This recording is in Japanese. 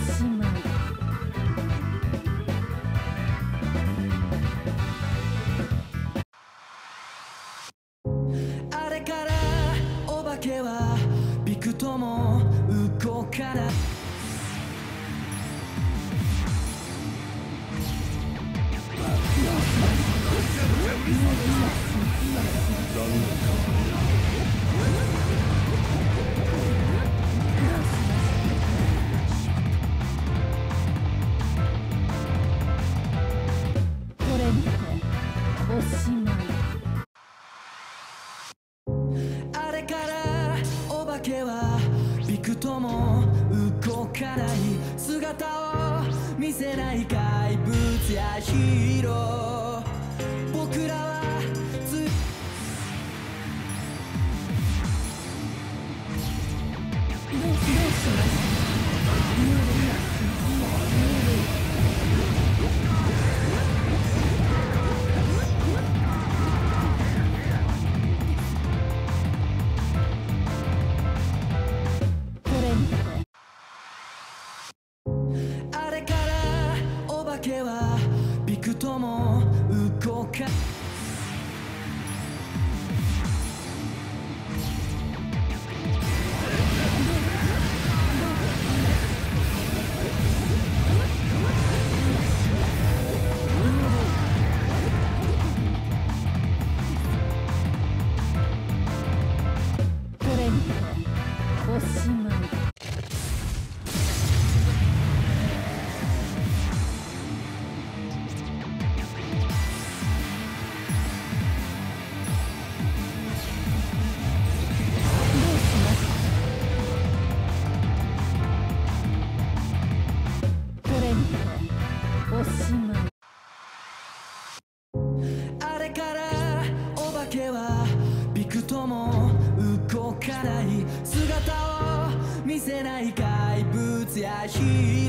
しまあれからお化けはびくとも動かない。残念しまい。あれからお化けはびくとも動かない。姿を見せない怪物やヒーロー。とも動かしまいあれからお化けはびくとも動かない。姿を見せない怪物や日